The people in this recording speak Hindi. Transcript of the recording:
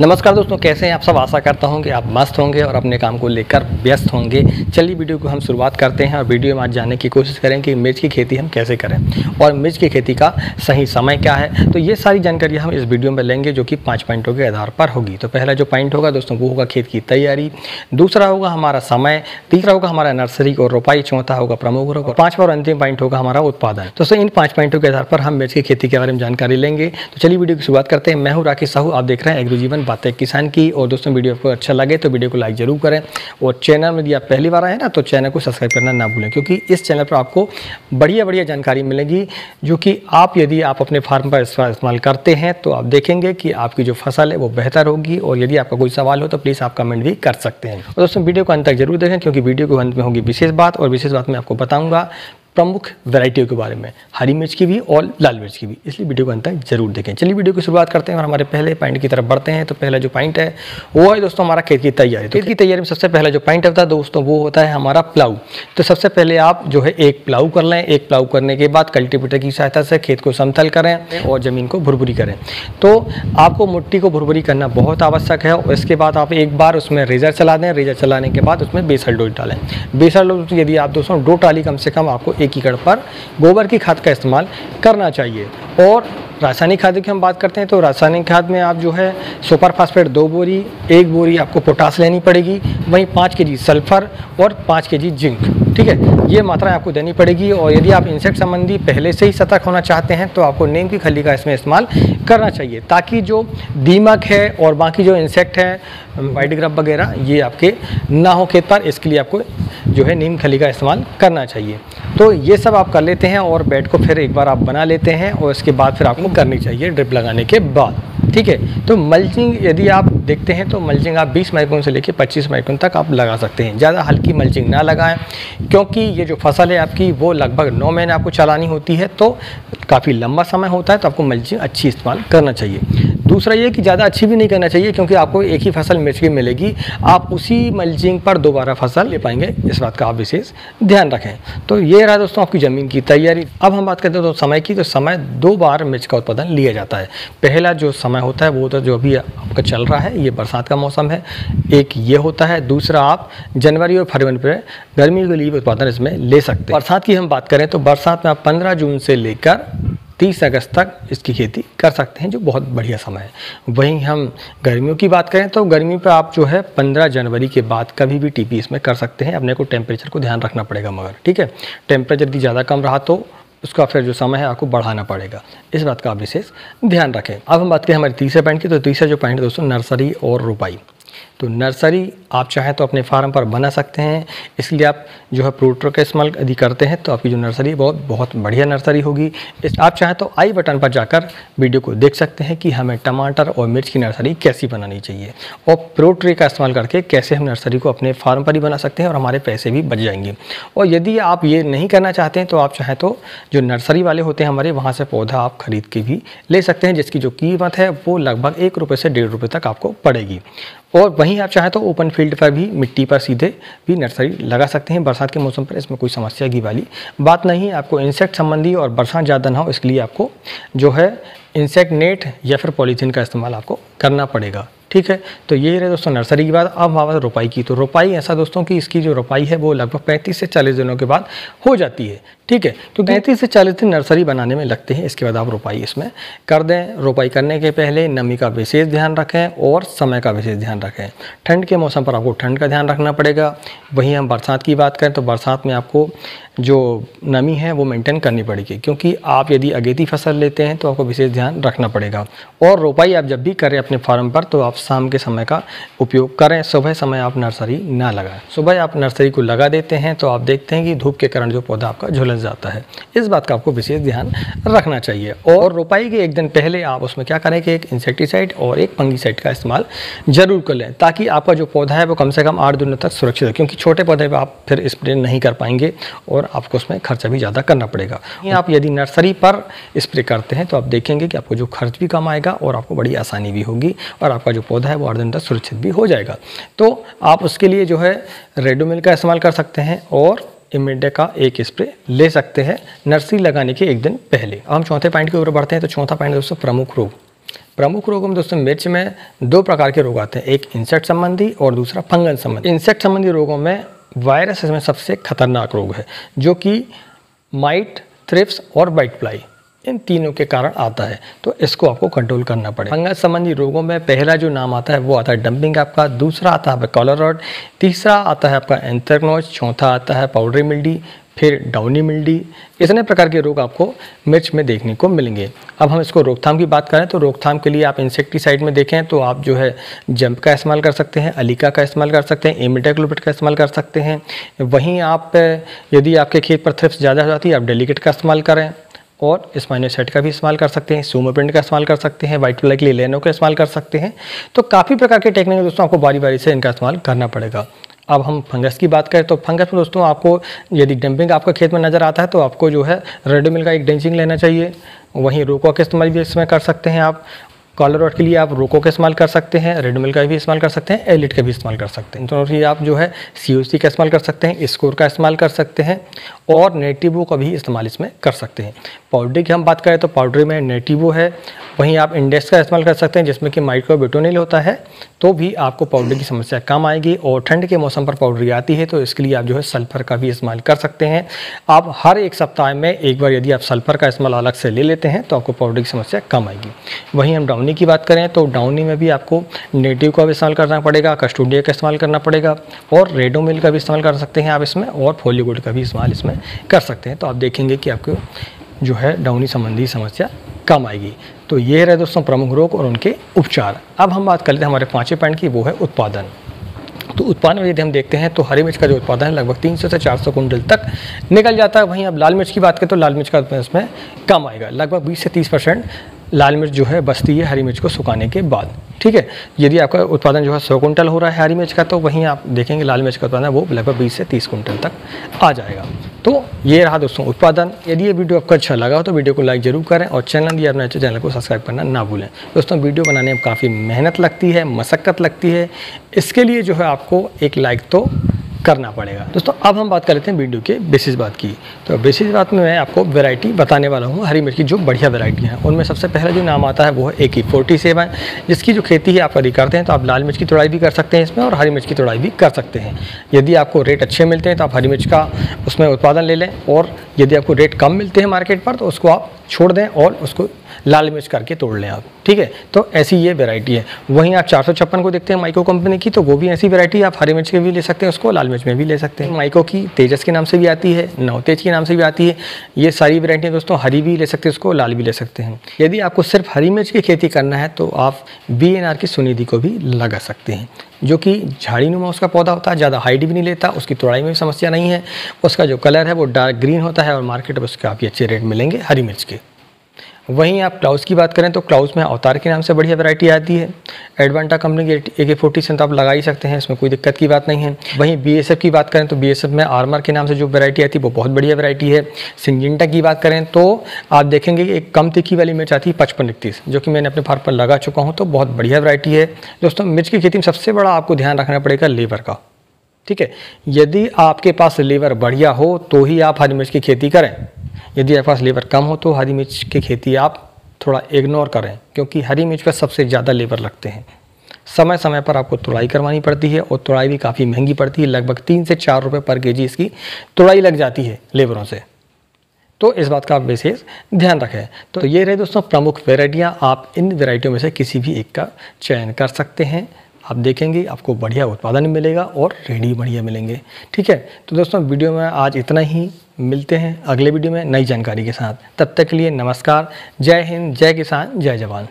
नमस्कार दोस्तों, कैसे हैं आप सब? आशा करता हूँ कि आप मस्त होंगे और अपने काम को लेकर व्यस्त होंगे। चलिए वीडियो को हम शुरुआत करते हैं और वीडियो में आज जानने की कोशिश करें कि मिर्च की खेती हम कैसे करें और मिर्च की खेती का सही समय क्या है। तो ये सारी जानकारी हम इस वीडियो में लेंगे जो कि पाँच पॉइंटों के आधार पर होगी। तो पहला जो पॉइंट होगा दोस्तों, वो होगा खेत की तैयारी। दूसरा होगा हमारा समय। तीसरा होगा हमारा नर्सरी और रोपाई। चौथा होगा प्रमुख रोग। पाँचवा और अंतिम पॉइंट होगा हमारा उत्पादन। तो इन पाँच पॉइंटों के आधार पर हम मिर्च की खेती के बारे में जानकारी लेंगे। तो चलिए वीडियो की शुरुआत करते हैं। मैं हूँ राकेश साहू। आप देख रहे हैं एग्रो जीवन बातें किसान की। और दोस्तों, वीडियो आपको अच्छा लगे तो वीडियो को लाइक ज़रूर करें। और चैनल में यदि आप पहली बार आए ना तो चैनल को सब्सक्राइब करना ना भूलें, क्योंकि इस चैनल पर आपको बढ़िया बढ़िया जानकारी मिलेगी, जो कि आप यदि आप अपने फार्म पर इस्तेमाल करते हैं तो आप देखेंगे कि आपकी जो फ़सल है, वो बेहतर होगी। और यदि आपका कोई सवाल हो तो प्लीज़ आप कमेंट भी कर सकते हैं। और दोस्तों, वीडियो को अंत तक ज़रूर देखें, क्योंकि वीडियो को अंत में होगी विशेष बात। और विशेष बात मैं आपको बताऊँगा प्रमुख वैरायटियों के बारे में हरी मिर्च की भी और लाल मिर्च की भी। इसलिए वीडियो को अंत तक ज़रूर देखें। चलिए वीडियो की शुरुआत करते हैं और हमारे पहले पॉइंट की तरफ़ बढ़ते हैं। तो पहला जो पॉइंट है वो है दोस्तों हमारा खेत की तैयारी। तो खेत की तैयारी में सबसे पहला जो पॉइंट होता है दोस्तों वो होता है हमारा प्लाऊ। तो सबसे पहले आप जो है एक प्लाऊ कर लें। एक प्लाऊ करने के बाद कल्टीवेटर की सहायता से खेत को समतल करें और ज़मीन को भुरभुरी करें। तो आपको मिट्टी को भुरभुरी करना बहुत आवश्यक है और इसके बाद आप एक बार उसमें रेजर चला दें। रेजर चलाने के बाद उसमें बेसल डोज डालें। बेसल डोज यदि आप दोस्तों दो टाली कम से कम आपको एक एकड़ पर गोबर की खाद का इस्तेमाल करना चाहिए। और रासायनिक खाद की हम बात करते हैं तो रासायनिक खाद में आप जो है सुपर फास्फेट दो बोरी, एक बोरी आपको पोटास लेनी पड़ेगी, वहीं पाँच के जी सल्फ़र और पाँच के जी जिंक, ठीक है? ये मात्रा आपको देनी पड़ेगी और यदि आप इंसेक्ट संबंधी पहले से ही सतर्क होना चाहते हैं तो आपको नीम की खली का इसमें इस्तेमाल करना चाहिए, ताकि जो दीमक है और बाकी जो इंसेक्ट है वाइट ग्रब वगैरह, ये आपके ना हो खेत पर, इसके लिए आपको जो है नीम खली का इस्तेमाल करना चाहिए। तो ये सब आप कर लेते हैं और बेड को फिर एक बार आप बना लेते हैं और इसके बाद फिर आपको करनी चाहिए ड्रिप लगाने के बाद। ठीक है? तो मल्चिंग यदि आप देखते हैं तो मल्चिंग आप 20 माइक्रोन से लेकर 25 माइक्रोन तक आप लगा सकते हैं। ज़्यादा हल्की मल्चिंग ना लगाएँ, क्योंकि ये जो फ़सल है आपकी, वो लगभग नौ महीने आपको चलानी होती है तो काफ़ी लंबा समय होता है तो आपको मल्चिंग अच्छी इस्तेमाल करना चाहिए। दूसरा ये कि ज़्यादा अच्छी भी नहीं करना चाहिए क्योंकि आपको एक ही फ़सल मिर्च की मिलेगी। आप उसी मल्चिंग पर दोबारा फ़सल ले पाएँगे। इस बात का आप विशेष ध्यान रखें। तो ये रहा दोस्तों आपकी ज़मीन की तैयारी। अब हम बात करते हैं तो समय की। तो समय दो बार मिर्च का उत्पादन लिया जाता है। पहला जो समय होता है वो तो जो अभी आपका चल रहा है, ये बरसात का मौसम है। एक ये होता है। दूसरा आप जनवरी और फरवरी पर गर्मी के लिए उत्पादन इसमें ले सकते हैं। बरसात की हम बात करें तो बरसात में आप पंद्रह जून से लेकर तीस अगस्त तक इसकी खेती कर सकते हैं, जो बहुत बढ़िया समय है। वहीं हम गर्मियों की बात करें तो गर्मी पर आप जो है पंद्रह जनवरी के बाद कभी भी टीपी इसमें कर सकते हैं। अपने को टेम्परेचर को ध्यान रखना पड़ेगा मगर, ठीक है? टेम्परेचर यदि ज़्यादा कम रहा तो उसका फिर जो समय है आपको बढ़ाना पड़ेगा। इस बात का आप विशेष ध्यान रखें। अब हम बात करें हमारे तीसरे पॉइंट की तो तीसरा जो पॉइंट है दोस्तों, नर्सरी और रोपाई। तो नर्सरी आप चाहें तो अपने फार्म पर बना सकते हैं। इसलिए आप जो है प्रोटर का इस्तेमाल यदि करते हैं तो आपकी जो नर्सरी बहुत बहुत बढ़िया नर्सरी होगी। इस आप चाहें तो आई बटन पर जाकर वीडियो को देख सकते हैं कि हमें टमाटर और मिर्च की नर्सरी कैसी बनानी चाहिए और प्रोट्रे का इस्तेमाल करके कैसे हम नर्सरी को अपने फार्म पर ही बना सकते हैं और हमारे पैसे भी बच जाएँगे। और यदि आप ये नहीं करना चाहते हैं तो आप चाहें तो जो नर्सरी वाले होते हैं हमारे, वहाँ से पौधा आप खरीद के भी ले सकते हैं, जिसकी जो कीमत है वो लगभग एक रुपये से डेढ़ रुपये तक आपको पड़ेगी। और वहीं आप चाहें तो ओपन फ़ील्ड पर भी मिट्टी पर सीधे भी नर्सरी लगा सकते हैं। बरसात के मौसम पर इसमें कोई समस्या की वाली बात नहीं। आपको इंसेक्ट संबंधी और बरसात ज़्यादा ना हो, इसके लिए आपको जो है इंसेक्ट नेट या फिर पॉलीथीन का इस्तेमाल आपको करना पड़ेगा। ठीक है? तो यही रहे दोस्तों नर्सरी की बात। अब हमारे रोपाई की। तो रोपाई ऐसा दोस्तों कि, इसकी जो रोपाई है वो लगभग 35 से 40 दिनों के बाद हो जाती है। ठीक है तो पैंतीस से चालीस दिन नर्सरी बनाने में लगते हैं इसके बाद आप रोपाई इसमें कर दें। रोपाई करने के पहले नमी का विशेष ध्यान रखें और समय का विशेष ध्यान रखें। ठंड के मौसम पर आपको ठंड का ध्यान रखना पड़ेगा। वहीं हम बरसात की बात करें तो बरसात में आपको जो नमी है वो मेंटेन करनी पड़ेगी क्योंकि आप यदि अगेती फ़सल लेते हैं तो आपको विशेष ध्यान रखना पड़ेगा। और रोपाई आप जब भी करें अपने फार्म पर तो आप शाम के समय का उपयोग करें सुबह समय आप नर्सरी ना लगाएँ। सुबह आप नर्सरी को लगा देते हैं तो आप देखते हैं कि धूप के कारण जो पौधा आपका झुलस जाता है। इस बात का आपको विशेष ध्यान रखना चाहिए। और रोपाई के एक दिन पहले आप उसमें क्या करें कि एक इंसेक्टिसाइड और एक फंगीसाइड का इस्तेमाल ज़रूर कर लें ताकि आपका जो पौधा है वो कम से कम आठ दिनों तक सुरक्षित हो क्योंकि छोटे पौधे पर आप फिर स्प्रे नहीं कर पाएँगे और आपको उसमें खर्चा भी ज़्यादा करना पड़ेगा। आप यदि नर्सरी पर स्प्रे करते हैं तो आप देखेंगे कि आपको जो खर्च भी कम आएगा और आपको बड़ी आसानी भी होगी और आपका जो पौधा है वो आठ दिन तक सुरक्षित भी हो जाएगा। तो आप उसके लिए जो है रेडोमिल का इस्तेमाल कर सकते हैं और इमिडे का एक स्प्रे ले सकते हैं, नर्सरी लगाने के एक दिन पहले। अब हम चौथे पॉइंट की ओर बढ़ते हैं तो चौथा पॉइंट दोस्तों, प्रमुख रोग। प्रमुख रोगों में दोस्तों, मिर्च में दो प्रकार के रोग आते हैं, एक इंसेक्ट संबंधी और दूसरा फंगल संबंधी। इंसेक्ट संबंधी रोगों में वायरस इसमें सबसे खतरनाक रोग है, जो कि माइट थ्रिप्स और वाइट इन तीनों के कारण आता है तो इसको आपको कंट्रोल करना पड़ेगा। फंगस संबंधी रोगों में पहला जो नाम आता है, वो आता है डंपिंग आपका, दूसरा आता है कॉलरॉड तीसरा आता है आपका एंथ्रेक्नोज चौथा आता है पाउडरी मिल्डी फिर डाउनी मिल्डी इतने प्रकार के रोग आपको मिर्च में देखने को मिलेंगे। अब हम इसको रोकथाम की बात करें तो रोकथाम के लिए आप इंसेक्टिसाइड में देखें तो आप जो है जंप का इस्तेमाल कर सकते हैं, अलिका का इस्तेमाल कर सकते हैं एमिटाक्लोपिट का इस्तेमाल कर सकते हैं। वहीं आप, यदि आपके खेत पर थ्रिप्स ज़्यादा हो जाती है, आप डेलीकेट का इस्तेमाल करें। और स्माइनोसाइट का भी इस्तेमाल कर सकते हैं सोमोप्रिंट का इस्तेमाल कर सकते हैं वाइट के लिए लेनो का इस्तेमाल कर सकते हैं तो काफ़ी प्रकार के टेक्निक दोस्तों आपको बारी बारी से इनका इस्तेमाल करना पड़ेगा अब हम फंगस की बात करें तो फंगस में दोस्तों आपको यदि डंपिंग आपका खेत में नज़र आता है तो आपको जो है रेडोमिल का एक डेंचिंग लेना चाहिए वहीं रोको का इस्तेमाल भी इसमें कर सकते हैं आप कॉलर रॉड के लिए आप रोको का इस्तेमाल कर सकते हैं रेड मिल का भी इस्तेमाल कर सकते हैं एलिट का भी इस्तेमाल कर सकते हैं दोनों ही आप जो है सीओसी का इस्तेमाल कर सकते हैं स्कोर का इस्तेमाल कर सकते हैं और नेटिवो का भी इस्तेमाल इसमें कर सकते हैं पाउडर की हम बात करें तो पाउडर में नेटिवो है। वहीं आप इंडेक्स का इस्तेमाल कर सकते हैं, जिसमें कि माइक्रोबिटोनिल होता है तो भी आपको पाउडर की समस्या कम आएगी और ठंड के मौसम पर पाउडर आती है तो इसके लिए आप जो है सल्फ़र का भी इस्तेमाल कर सकते हैं। आप हर एक सप्ताह में एक बार यदि आप सल्फ़र का इस्तेमाल अलग से ले लेते हैं तो आपको पाउडर की समस्या कम आएगी। वहीं हम डाउनी की बात करें तो डाउनी में भी आपको नेटिव का भी इस्तेमाल करना पड़ेगा कस्टोडिया का इस्तेमाल करना पड़ेगा, और रेडोमिल का भी इस्तेमाल कर सकते हैं आप इसमें, और फोलीगुड का भी इस्तेमाल इसमें कर सकते हैं। तो आप देखेंगे कि आपको जो है डाउनी संबंधी समस्या कम आएगी। तो ये रहे दोस्तों प्रमुख रोग और उनके उपचार। अब हम बात कर लेते हैं हमारे पाँचवें पॉइंट की, वो है उत्पादन। तो उत्पादन में यदि हम देखते हैं तो हरी मिर्च का जो उत्पादन है, लगभग 300 से 400 कुंटल तक निकल जाता है। वहीं अब लाल मिर्च की बात करें तो लाल मिर्च का इसमें कम आएगा, लगभग 20 से 30 परसेंट लाल मिर्च जो है, बसती है हरी मिर्च को सुखाने के बाद। ठीक है? यदि आपका उत्पादन जो है, सौ कुंटल हो रहा है हरी मिर्च का तो वहीं आप देखेंगे लाल मिर्च का उत्पादन वो लगभग बीस से तीस कुंटल तक आ जाएगा। तो ये रहा दोस्तों उत्पादन। यदि ये वीडियो आपको अच्छा लगा हो तो वीडियो को लाइक ज़रूर करें और चैनल दिया अपने अच्छे चैनल को सब्सक्राइब करना ना भूलें। दोस्तों, वीडियो बनाने में काफ़ी मेहनत लगती है, मशक्क़त लगती है। इसके लिए जो है, आपको एक लाइक तो करना पड़ेगा। दोस्तों, अब हम बात कर लेते हैं वीडियो के बेसिस बात की। तो बेसिस बात में मैं आपको वैरायटी बताने वाला हूँ, हरी मिर्च की जो बढ़िया वैरायटी है। उनमें सबसे पहला जो नाम आता है, वो है ए की फोर्टी सेवन जिसकी जो खेती है, आप यदि करते हैं तो आप लाल मिर्च की तोड़ाई भी कर सकते हैं इसमें और हरी मिर्च की तोड़ाई भी कर सकते हैं। यदि आपको रेट अच्छे मिलते हैं तो आप हरी मिर्च का उसमें उत्पादन ले लें और यदि आपको रेट कम मिलते हैं मार्केट पर तो उसको आप छोड़ दें और उसको लाल मिर्च करके तोड़ लें आप, ठीक है? तो ऐसी ये वेराइटी है। वहीं आप चार सौ छप्पन को देखते हैं माइको कंपनी की तो वो भी ऐसी वेराइटी आप हरी मिर्च के भी ले सकते हैं, उसको लाल मिर्च में भी ले सकते हैं। माइको की तेजस के नाम से भी आती है, नवतेज के नाम से भी आती है। ये सारी वेराइटियाँ दोस्तों, हरी भी ले सकते हैं उसको, लाल भी ले सकते हैं। यदि आपको सिर्फ़ हरी मिर्च की खेती करना है तो आप बीएनआर की सुनिधि को भी लगा सकते हैं, जो कि झाड़ी नुमा उसका पौधा होता है, ज़्यादा हाइट भी नहीं लेता, उसकी तोड़ाई में भी समस्या नहीं है। उसका जो कलर है, वो डार्क ग्रीन होता है और मार्केट में उसके काफ़ी अच्छे रेट मिलेंगे हरी मिर्च के। वहीं आप क्लाउस की बात करें तो क्लाउस में अवतार के नाम से बढ़िया वैरायटी आती है। एडवांटा कंपनी की ए के फोर्टी तो आप लगा ही सकते हैं, इसमें कोई दिक्कत की बात नहीं है। वहीं बीएसएफ की बात करें तो बीएसएफ में आर्मर के नाम से जो वैरायटी आती है, वो बहुत बढ़िया वैरायटी है। सिंजिंटा की बात करें तो आप देखेंगे कि एक कम तिखी वाली मिर्च आती है पचपन इकतीस, जो कि मैंने अपने फार्म पर लगा चुका हूँ तो बहुत बढ़िया वैरायटी है। दोस्तों, मिर्च की खेती में सबसे बड़ा आपको ध्यान रखना पड़ेगा लेबर का, ठीक है? यदि आपके पास लेबर बढ़िया हो तो ही आप हरी मिर्च की खेती करें। यदि आपके पास लेबर कम हो तो हरी मिर्च की खेती आप थोड़ा इग्नोर करें, क्योंकि हरी मिर्च पर सबसे ज़्यादा लेबर लगते हैं। समय समय पर आपको तुड़ाई करवानी पड़ती है और तुड़ाई भी काफ़ी महँगी पड़ती है, लगभग तीन से चार रुपये पर के इसकी तुड़ाई लग जाती है लेबरों से। तो इस बात का आप विशेष ध्यान रखें। तो ये रहे दोस्तों प्रमुख वेराइटियाँ आप इन वेराइटियों में से किसी भी एक का चयन कर सकते हैं। आप देखेंगे आपको बढ़िया उत्पादन मिलेगा और रेडी बढ़िया मिलेंगे। ठीक है? तो दोस्तों, वीडियो में आज इतना ही। मिलते हैं अगले वीडियो में नई जानकारी के साथ। तब तक के लिए नमस्कार। जय हिंद, जय किसान, जय जवान।